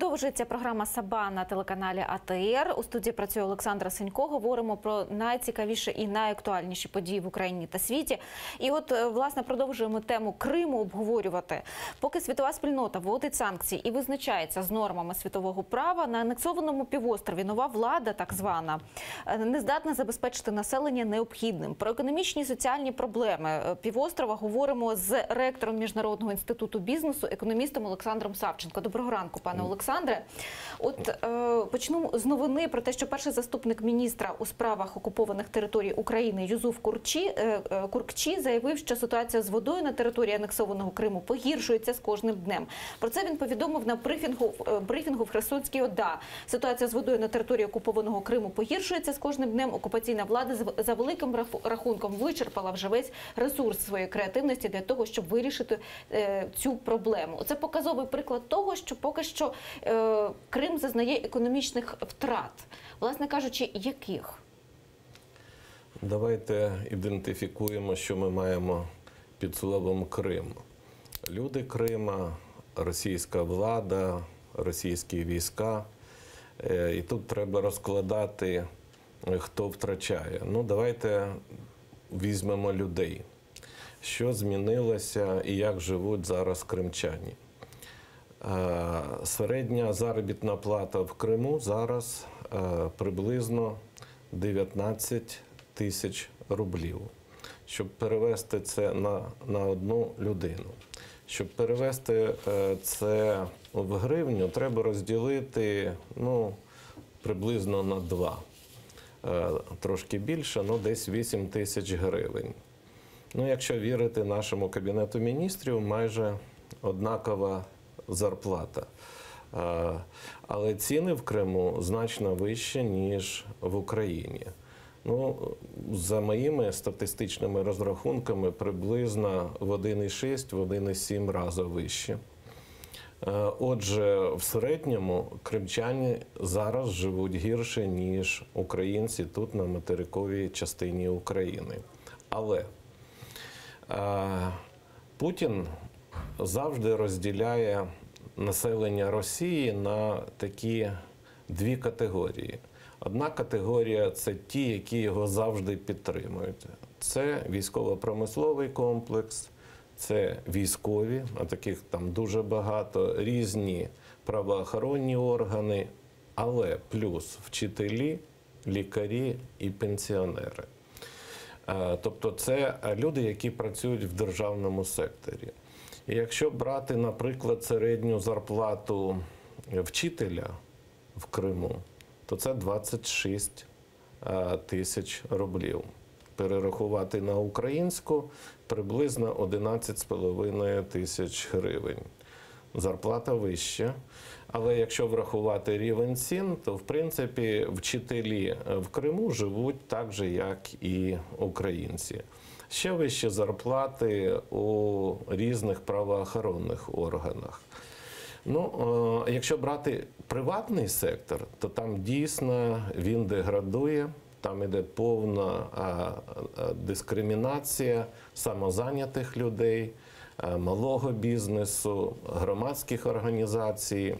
Продовжується програма Саба на телеканалі АТР. У студії працює Олександра Сенько. Говоримо про найцікавіші і найактуальніші події в Україні та світі. І от е, власне продовжуємо тему Криму обговорювати. Поки світова спільнота вводить санкції і визначається з нормами світового права на анексованому півострові. Нова влада, так звана, е, не здатна забезпечити населення необхідним. Про економічні і соціальні проблеми е, півострова говоримо з ректором міжнародного інституту бізнесу, економістом Олександром Савченко. Доброго ранку, пане Олександре. От е, почну з новини про те, що перший заступник міністра у справах окупованих територій України Юзуф Курчі е, е, Куркчі заявив, що ситуація з водою на території анексованого Криму погіршується з кожним днем. Про це він повідомив на брифінгу е, брифінгу в Херсонській ОДА. Ситуація з водою на території окупованого Криму погіршується з кожним днем. Окупаційна влада за великим рахунком вичерпала вже весь ресурс своєї креативності для того, щоб вирішити е, цю проблему. Це показовий приклад того, що поки що Крим зазнає економічних втрат. Власне кажучи, яких? Давайте ідентифікуємо, що ми маємо під словом Крим. Люди Крима, російська влада, російські війська. Е, І тут треба розкладати, е, хто втрачає. Ну, давайте візьмемо людей. Що змінилося і як живуть зараз кримчані? Е, Середня заробітна плата в Криму зараз е, приблизно 19 тисяч рублів. Щоб перевести це на, на одну людину. Щоб перевести е, це в гривню, треба розділити ну, приблизно на два. Трошки більше, ну десь 8 тисяч гривень. Ну, якщо вірити нашому кабінету міністрів, майже однакова зарплата. Е, Але ціни в Криму значно вищі, ніж в Україні. Ну, за моїми статистичними розрахунками, приблизно в 1,6 в 1,7 рази вищі. Е, Отже, в середньому кримчані зараз живуть гірше, ніж українці тут на материковій частині України. Але е, Путін завжди розділяє населення Росії на такі дві категорії. Одна категорія це ті, які його завжди підтримують. Це військово-промисловий комплекс, це військові, а таких там дуже багато, різні правоохоронні органи, але плюс вчителі, лікарі і пенсіонери. Е, Тобто це люди, які працюють в державному секторі. Якщо брати, наприклад, середню зарплату вчителя в Криму, то це 26 е, тисяч рублів. Перерахувати на українську приблизно 11,5 тисяч гривень. Зарплата вища. Але якщо врахувати рівень цін, то в принципі вчителі в Криму живуть так же, як і українці. Ще вищі зарплати у різних правоохоронних органах. Ну, е, якщо брати приватний сектор, то там дійсно він деградує, там іде повна а, а, дискримінація самозайнятих людей, малого бізнесу, громадських організацій.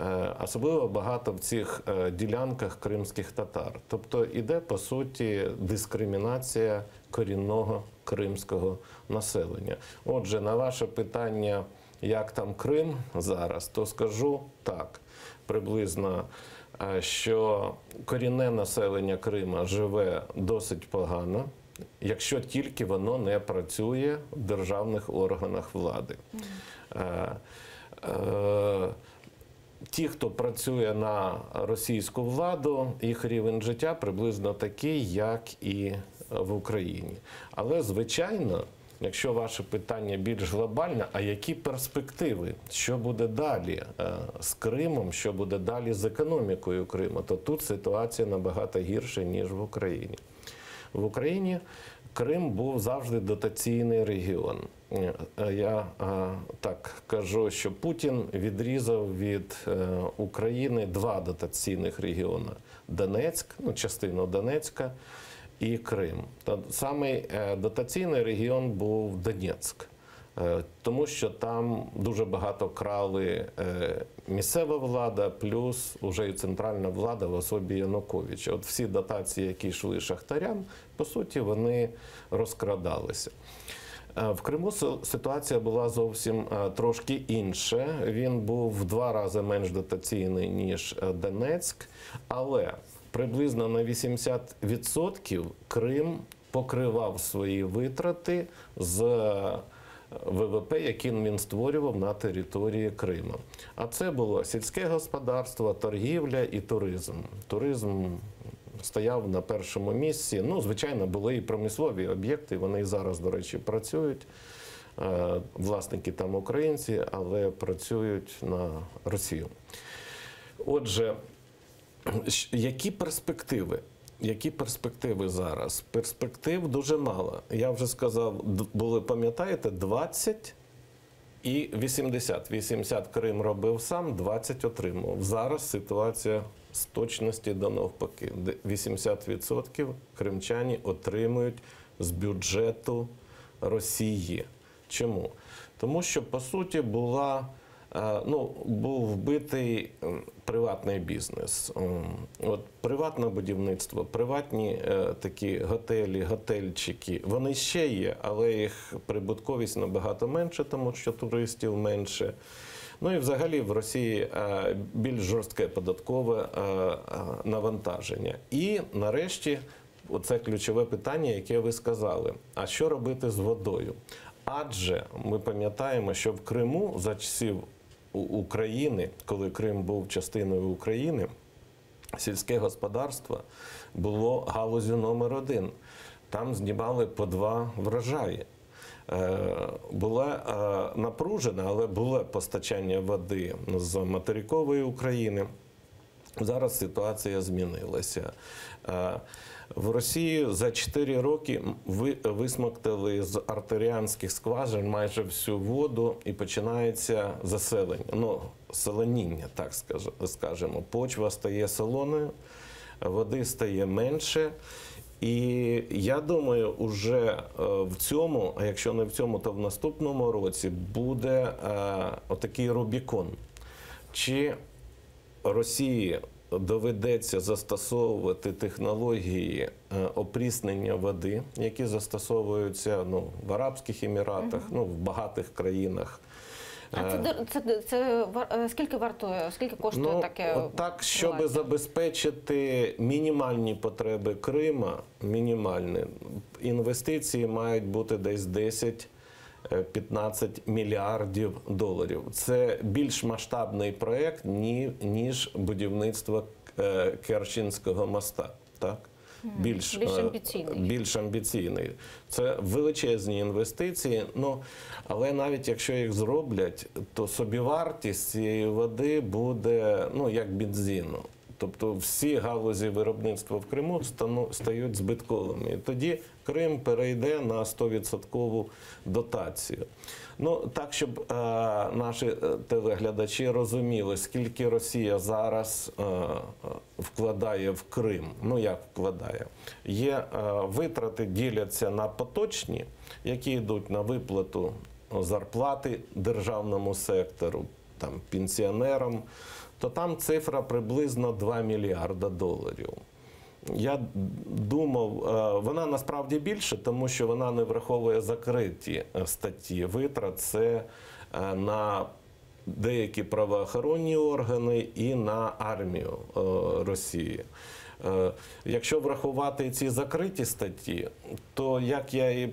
Е, Особливо багато в цих е, ділянках кримських татар. Тобто іде по суті дискримінація корінного кримського населення. Отже, на ваше питання, як там Крим зараз, то скажу так, приблизно, е, що корінне населення Крима живе досить погано. Якщо тільки воно не працює в державних органах влади. Е, е, Ті, хто працює на російську владу, їх рівень життя приблизно такий, як і в Україні. Але, звичайно, якщо ваше питання більш глобальне, а які перспективи, що буде далі е, з Кримом, що буде далі з економікою Криму, то тут ситуація набагато гірша, ніж в Україні. В Україні Крим був завжди дотаційний регіон. Е, Я е, так кажу, що Путін відрізав від е, України два дотаційних регіони: Донецьк, ну частину Донецька і Крим. Та самий е, дотаційний регіон був Донецьк. Е, Тому що там дуже багато крали е, місцева влада, плюс уже і центральна влада в особі Януковича. От всі дотації, які йшли шахтарям, по суті, вони розкрадалися. Е, В Криму ситуація була зовсім трошки інша. Він був в два рази менш дотаційний ніж Донецьк, але приблизно на 80% Крим покривав свої витрати з ВВП, який він створював на території Криму. А це було сільське господарство, торгівля і туризм. Туризм стояв на першому місці. Ну, звичайно, були і промислові об'єкти. Вони і зараз, до речі, працюють. Е, Власники там українці, але працюють на Росію. Отже, які перспективи? Які перспективи зараз? Перспектив дуже мало. Я вже сказав, були, пам'ятаєте, 20 і 80. 80 Крим робив сам, 20 отримав. Зараз ситуація з точності до навпаки. Де 80% кримчані отримують з бюджету Росії. Чому? Тому що по суті була. Е, Ну, був вбитий приватний бізнес. От приватне будівництво, приватні е, такі готелі, готельчики, вони ще є, але їх прибутковість набагато менше, тому що туристів менше. Ну і взагалі в Росії е, більш жорстке податкове навантаження. І нарешті, оце ключове питання, яке ви сказали: а що робити з водою? Адже ми пам'ятаємо, що в Криму за часів України, коли Крим був частиною України, сільське господарство було галузю номер один. Там знімали по два врожаї. Е, Була е, напружена, але було постачання води з материкової України. Зараз ситуація змінилася. В Росії за 4 роки ви- висмоктали з артеріанських скважин майже всю воду і починається заселення. Ну, селеніння, так скажемо. Почва стає солоною, води стає менше. І я думаю, уже е, в цьому, а якщо не в цьому, то в наступному році буде е, отакий Рубікон. Чи Росії доведеться застосовувати технології е, опріснення води, які застосовуються ну, в Арабських Еміратах, ну, в багатих країнах. А це, Е, це, це е, скільки вартує, скільки коштує Ну, таке? так, щоб приладдя? забезпечити мінімальні потреби Крима, мінімальні інвестиції мають бути десь 10 е, 15 мільярдів доларів. Це більш масштабний проєкт, ніж будівництво е, Керченського моста. Так? Більш, більш е, амбіційний. більш амбіційний. Це величезні інвестиції. Ну але навіть якщо їх зроблять, то собівартість цієї води буде ну як бензину. Тобто всі галузі виробництва в Криму стають збитковими. І тоді Крим перейде на 100% дотацію. Ну так, щоб е, наші е, телеглядачі розуміли, скільки Росія зараз е, е, вкладає в Крим. Ну як вкладає? Є е, витрати, діляться на поточні, які йдуть на виплату зарплати державному сектору, там пенсіонерам, то там цифра приблизно 2 мільярда доларів. Я думав, е, вона насправді більше, тому що вона не враховує закриті е, статті витрат. Це е, на деякі правоохоронні органи і на армію Росії. Якщо врахувати ці закриті статті, то як я і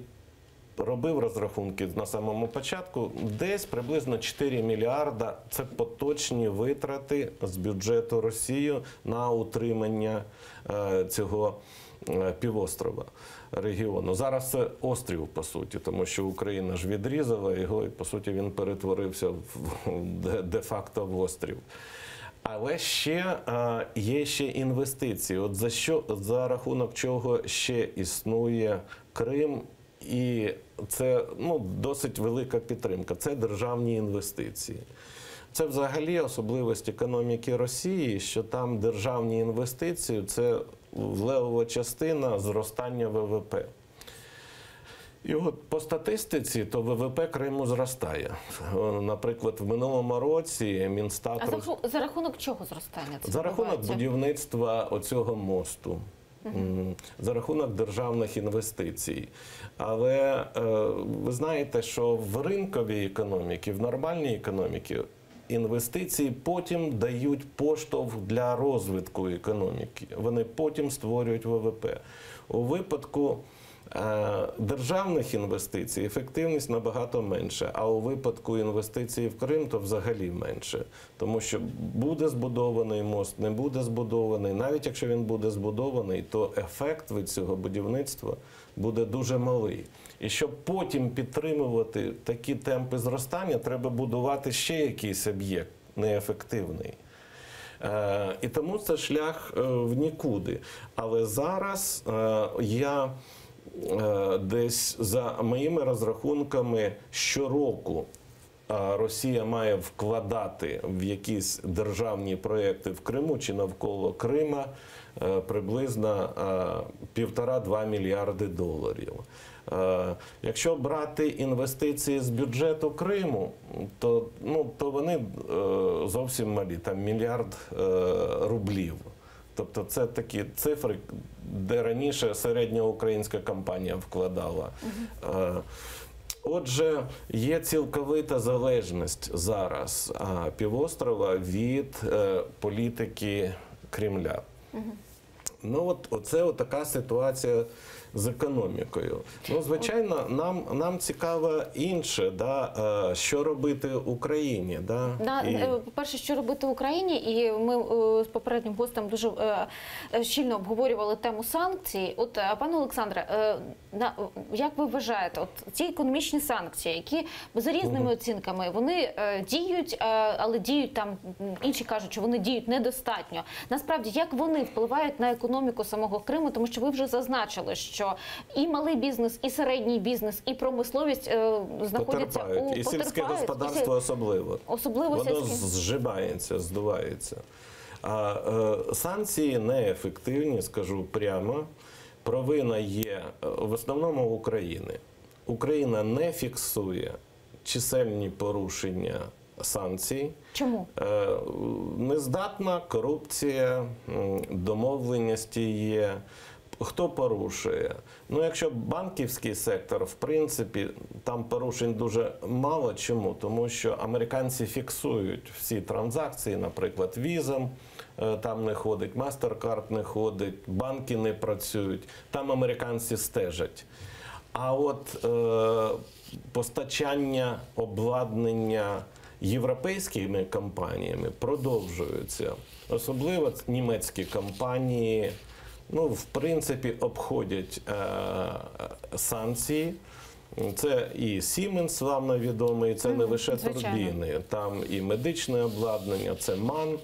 робив розрахунки на самому початку, десь приблизно 4 мільярда це поточні витрати з бюджету Росії на утримання е, цього е, півострова регіону. Зараз це острів, по суті, тому що Україна ж відрізала його, і по суті він перетворився в де- де-факто в острів. Але ще е, є ще інвестиції. От за що за рахунок чого ще існує Крим, і це ну, досить велика підтримка. Це державні інвестиції. Це взагалі особливість економіки Росії, що там державні інвестиції це левова частина зростання ВВП. І от по статистиці, то ВВП Криму зростає. Наприклад, в минулому році Мінстат А за, за рахунок чого зростання? Це за рахунок будівництва оцього мосту, за рахунок державних інвестицій. Але е, ви знаєте, що в ринковій економіці, в нормальній економіці інвестиції потім дають поштовх для розвитку економіки. Вони потім створюють ВВП. У випадку Державних інвестицій ефективність набагато менша, а у випадку інвестицій в Крим то взагалі менше. Тому що буде збудований мост, не буде збудований. Навіть якщо він буде збудований, то ефект від цього будівництва буде дуже малий. І щоб потім підтримувати такі темпи зростання, треба будувати ще якийсь об'єкт неефективний. Е, І тому це шлях е, в нікуди. Але зараз е, я е, десь за моїми розрахунками щороку е, Росія має вкладати в якісь державні проекти в Криму чи навколо Крима е, приблизно е, півтора-два мільярди доларів. Е, Якщо брати інвестиції з бюджету Криму, то, ну, то вони е, зовсім малі, там мільярд е, рублів. Тобто це такі цифри, де раніше середня українська компанія вкладала. Е, Отже, є цілковита залежність зараз півострова від е, політики Кремля. Ну от оце така ситуація з економікою. Ну, звичайно, нам, нам цікаво інше, да, е, що робити Україні. Да? На І- е, по-перше, що робити Україні, і ми е, з попереднім гостем дуже щільно обговорювали тему санкцій. От пане Олександре, як ви вважаєте, от ці економічні санкції, які за різними оцінками вони діють, але діють там інші кажуть, що вони діють недостатньо. Насправді, як вони впливають на економіку самого Криму, тому що ви вже зазначили, що і малий бізнес, і середній бізнес, і промисловість е, знаходяться потерпають. у І сільське потерпають. І господарство особливо. Особливо Воно сільське. зживається, здувається. А е, санкції неефективні, скажу прямо. Провина є е, в основному України. Україна не фіксує чисельні порушення санкцій. Чому? Е, Нездатна корупція, м, домовленості є. Хто порушує? Ну, якщо банківський сектор, в принципі, там порушень дуже мало. Чому? Тому що американці фіксують всі транзакції, наприклад, візам е, там не ходить, MasterCard не ходить, банки не працюють. Там американці стежать. А от е, постачання обладнання європейськими компаніями продовжується. Особливо німецькі компанії, ну, в принципі, обходять е, санкції. Це і Siemens славно відомий, це не лише звичайно. турбіни, там і медичне обладнання, це МАН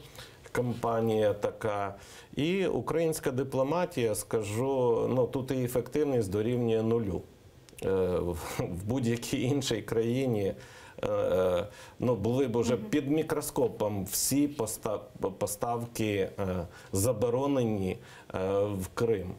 компанія така. І українська дипломатія, скажу, ну тут і ефективність дорівнює нулю. Е, В будь-якій іншій країні ну, були б уже під мікроскопом всі поставки е, заборонені е, в Крим.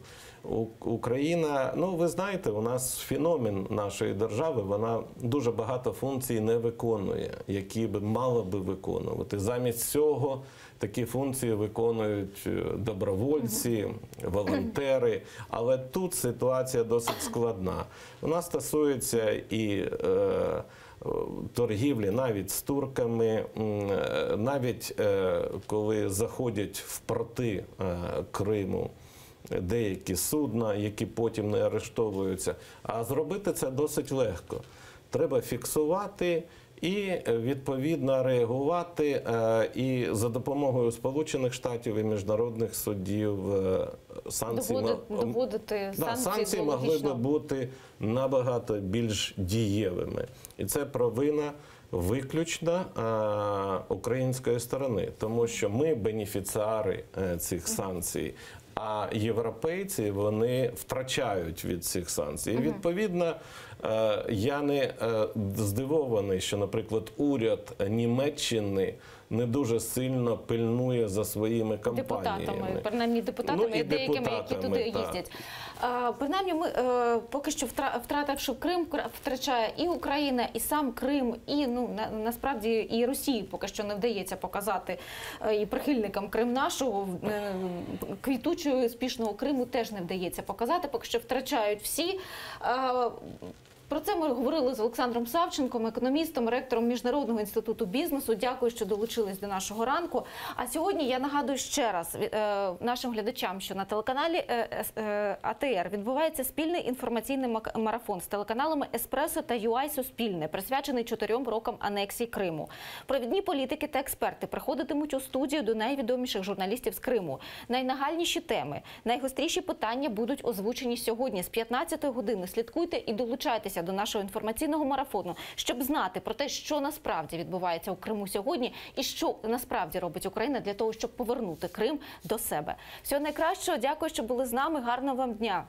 Україна, ну ви знаєте, у нас феномен нашої держави, вона дуже багато функцій не виконує, які б мала би виконувати. Замість цього такі функції виконують е, добровольці, волонтери. Але тут ситуація досить складна. Вона стосується і е, торгівлі навіть з турками, е, навіть е, коли заходять в порти е, Криму деякі судна, які потім не арештовуються. А зробити це досить легко. Треба фіксувати і е, відповідно реагувати. е, І за допомогою Сполучених Штатів і міжнародних судів е, санкції Доводити, Да, санкції, могли би бути набагато більш дієвими. І це провина виключно а, української сторони, тому що ми бенефіціари е, цих санкцій. А європейці вони втрачають від цих санкцій. І відповідно, е, я не е, здивований, що, наприклад, уряд Німеччини не дуже сильно пильнує за своїми компаніями. депутатами, принаймні депутатами, Ну, і деякими, які туди їздять. Е, Принаймні, ми е, поки що втра- втративши Крим, втрачає і Україна, і сам Крим, і ну на, насправді і Росії поки що не вдається показати е, і прихильникам Крим нашого е, квітучого успішного Криму теж не вдається показати. Поки що втрачають всі. Е, Про це ми говорили з Олександром Савченком, економістом, ректором Міжнародного інституту бізнесу. Дякую, що долучились до нашого ранку. А сьогодні я нагадую ще раз е, нашим глядачам, що на телеканалі е, е, АТР відбувається спільний інформаційний марафон з телеканалами Еспресо та ЮАЙ Суспільне, присвячений чотирьом рокам анексії Криму. Провідні політики та експерти приходитимуть у студію до найвідоміших журналістів з Криму. Найнагальніші теми, найгостріші питання будуть озвучені сьогодні з 15 години. Слідкуйте і долучайтеся до нашого інформаційного марафону, щоб знати про те, що насправді відбувається у Криму сьогодні, і що насправді робить Україна для того, щоб повернути Крим до себе. Всього найкращого. Дякую, що були з нами. Гарного вам дня.